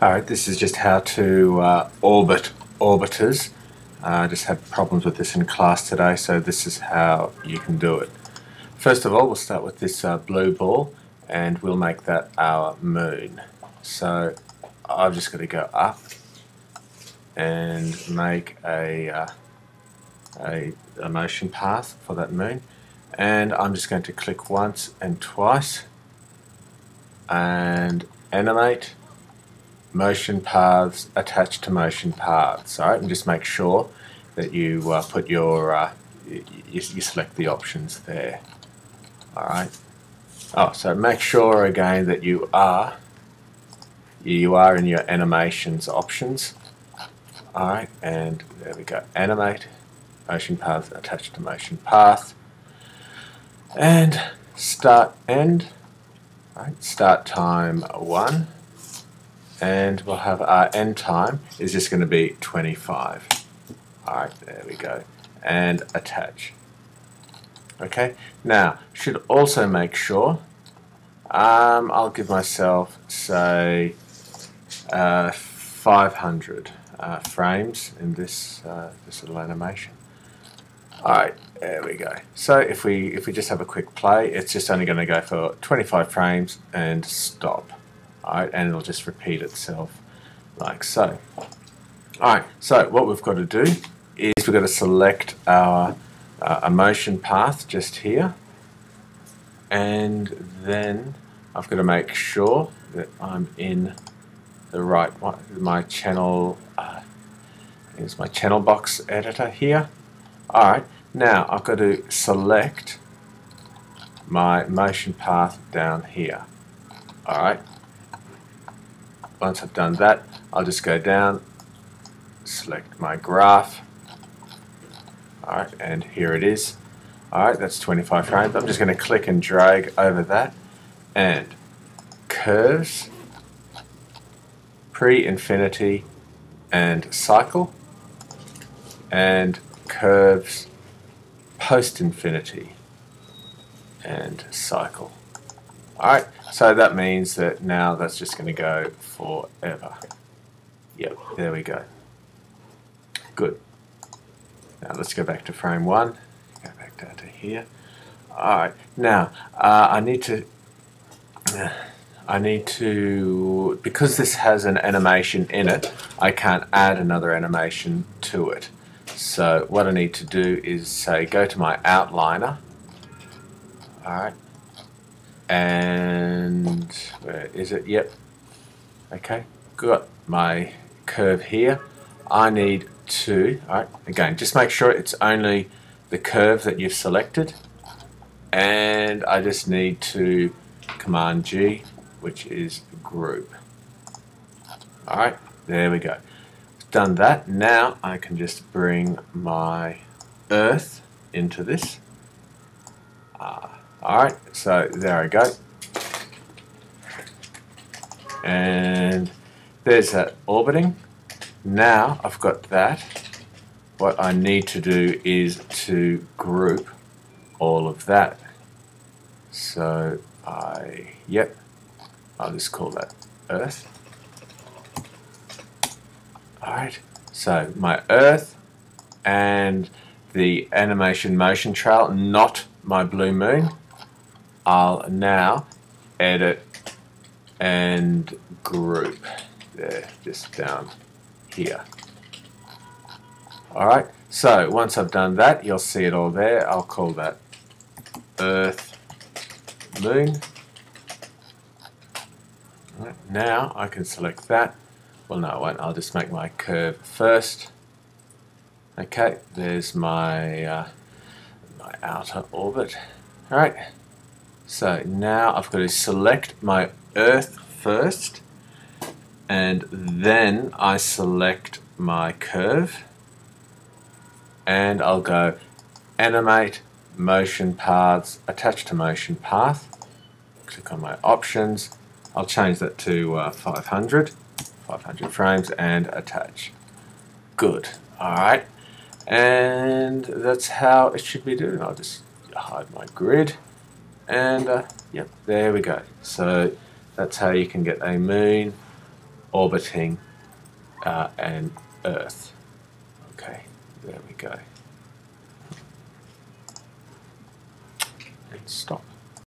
Alright, this is just how to uh, orbit orbiters. Uh, I just had problems with this in class today, so this is how you can do it. First of all, we'll start with this uh, blue ball, and we'll make that our moon. So I've just got to go up and make a, uh, a, a motion path for that moon. And I'm just going to click once and twice and animate motion paths attached to motion paths. All right, and just make sure that you uh, put your uh, you, you, select the options there. All right. Oh, so make sure again that you are you are in your animations options. All right, and there we go. Animate motion path attached to motion path, and start end. All right, start time one and we'll have our end time is just going to be 25. Alright, there we go. And attach. Okay, now, should also make sure, um, I'll give myself, say, uh, 500 uh, frames in this, uh, this little animation. Alright, there we go. So if we if we just have a quick play, it's just only going to go for 25 frames and stop. Alright, and it'll just repeat itself like so. Alright, so what we've got to do is we've got to select our uh, emotion path just here and then I've got to make sure that I'm in the right one, my channel uh, is my channel box editor here. Alright, now I've got to select my motion path down here. Alright, once I've done that, I'll just go down, select my graph. Alright, and here it is. Alright, that's 25 frames. I'm just going to click and drag over that. And curves, pre-infinity, and cycle. And curves, post-infinity, and cycle. Alright, so that means that now that's just going to go forever. Yep, there we go. Good. Now let's go back to frame one. Go back down to here. Alright, now uh, I need to uh, I need to because this has an animation in it I can't add another animation to it so what I need to do is say go to my outliner alright and where is it? Yep. Okay, got my curve here. I need to, alright, again, just make sure it's only the curve that you've selected. And I just need to Command G, which is group. Alright, there we go. Done that. Now I can just bring my earth into this. Alright, so there I go. And there's that orbiting. Now I've got that. What I need to do is to group all of that. So I, yep, I'll just call that Earth. Alright, so my Earth and the animation motion trail, not my blue moon. I'll now edit and group there, down here. Alright, so once I've done that, you'll see it all there. I'll call that Earth Moon. Right, now I can select that. Well, no, I won't. I'll just make my curve first. Okay, there's my uh, my outer orbit. All right. So now I've got to select my Earth first and then I select my curve and I'll go animate motion paths attach to motion path click on my options. I'll change that to uh, 500 500 frames and attach. Good. Alright. And that's how it should be doing. I'll just hide my grid and uh, yep, there we go. So that's how you can get a moon orbiting uh, an Earth. Okay, there we go. And stop.